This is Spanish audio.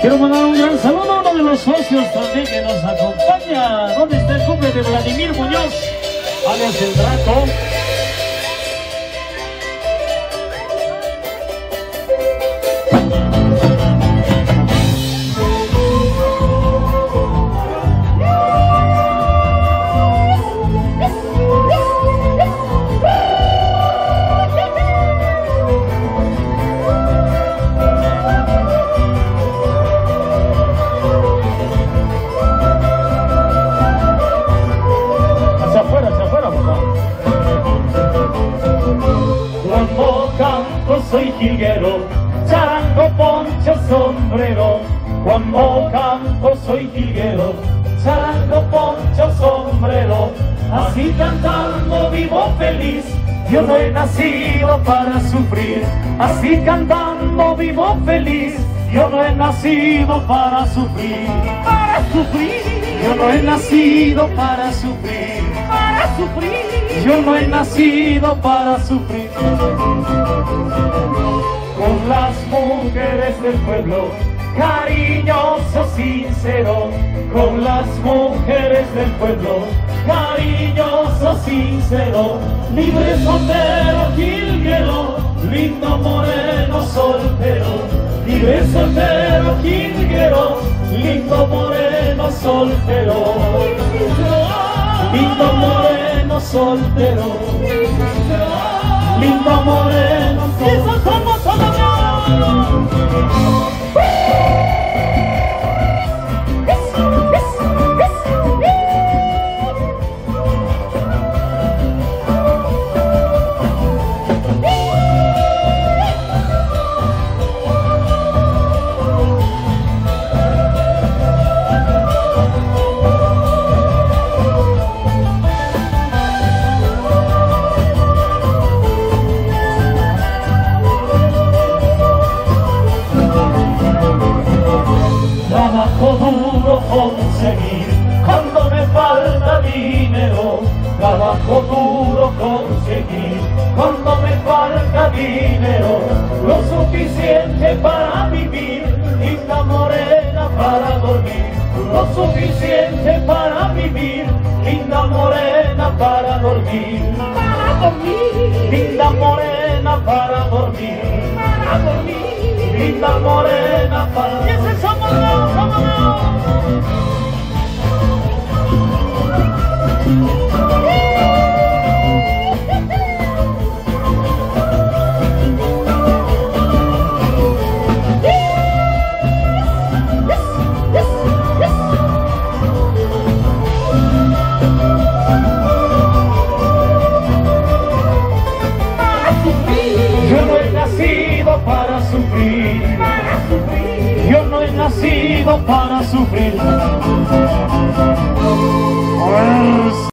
Quiero mandar un gran saludo a uno de los socios también que nos acompaña. ¿Dónde está el cumple de Vladimir Muñoz? Alias el Draco. Soy jilguero, charango, poncho, sombrero. Cuando canto soy jilguero, charango, poncho, sombrero. Así cantando vivo feliz, yo no he nacido para sufrir. Así cantando vivo feliz, yo no he nacido para sufrir. Para sufrir. Yo no he nacido para sufrir. Para sufrir. Yo no he nacido para sufrir. Con las mujeres del pueblo, cariñoso, sincero. Con las mujeres del pueblo, cariñoso, sincero. Libre, soltero, jilguero, lindo, moreno, soltero. Libre, soltero, jilguero, lindo, moreno, soltero. Lindo, moreno, soltero. Lindo, moreno, soltero. Trabajo Trabajo duro conseguir cuando me falta dinero. Lo suficiente para vivir, linda morena para dormir. Lo suficiente para vivir, linda morena para dormir. Para dormir. Linda morena para dormir. Para dormir. Linda morena para sufrir. Yo no he nacido para sufrir.